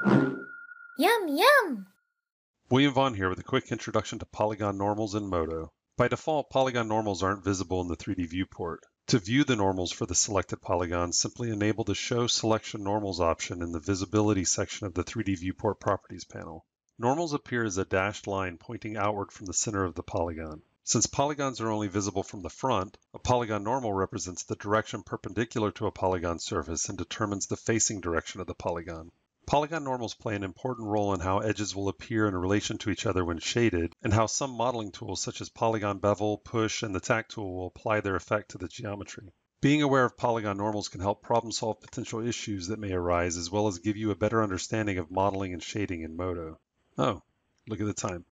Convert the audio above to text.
Yum, yum! William Vaughan here with a quick introduction to polygon normals in Modo. By default, polygon normals aren't visible in the 3D viewport. To view the normals for the selected polygon, simply enable the Show Selection Normals option in the Visibility section of the 3D Viewport Properties panel. Normals appear as a dashed line pointing outward from the center of the polygon. Since polygons are only visible from the front, a polygon normal represents the direction perpendicular to a polygon surface and determines the facing direction of the polygon. Polygon normals play an important role in how edges will appear in relation to each other when shaded, and how some modeling tools such as Polygon Bevel, Push, and the Tack tool will apply their effect to the geometry. Being aware of polygon normals can help problem solve potential issues that may arise, as well as give you a better understanding of modeling and shading in Modo. Oh, look at the time.